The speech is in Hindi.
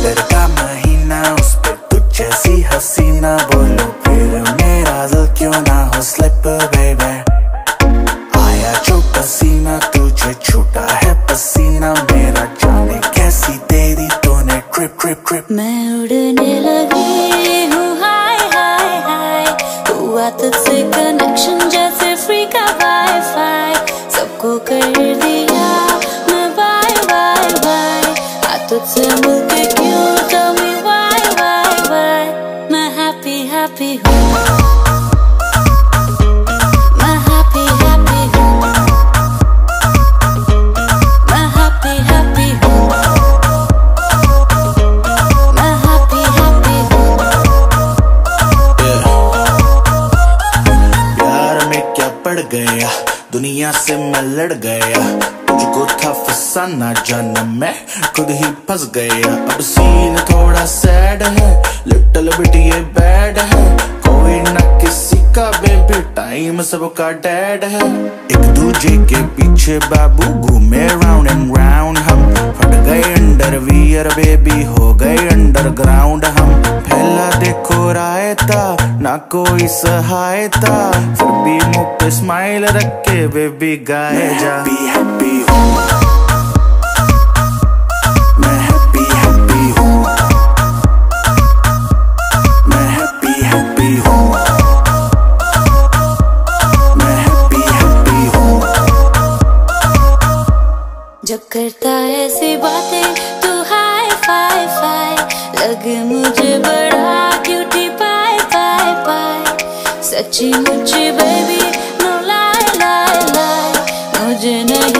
कूलर का महीना, उस पर कुछ जैसी हसीना बोलो, फिर मेरा दिल क्यों ना हो स्लिप बेबे आया जो पसीना, तुझे छूटा है पसीना, मेरा जाने कैसी तेरी तूने? ट्रिप ट्रिप ट्रिप मैं उड़ने लगी हूँ, हाय हाय हाय। हुआ से कनेक्शन जैसे फ्री का वाईफाई सबको कर दिया मैं बाय बाय बाय तुझसे मिलकर में क्या पड़ गया? दुनिया से मैं लड़ गया। तुझको था फसाना जाना मैं खुद ही फंस गया। अब सीन थोड़ा सैड है। लिटिल बिट ये बैड है। सबका डैड है। एक दूजे के पीछे बाबू घूमे राउंड एंड राउंड हम। फट गए अंडर वियर बेबी हो गए अंडरग्राउंड हम। फैला देखो रायता, ना कोई सहायता। फिर भी मुँह पे स्माइल रख के बेबी गाए जा। हैप्पी हैप्पी हूँ। जब करता ऐसी बातें, तू हाय फाय फाय। लगे मुझे बड़ा क्यूटी पाए पाए पाए सच्ची मुझे बेबी नो लाई लाई लाई मुझे नहीं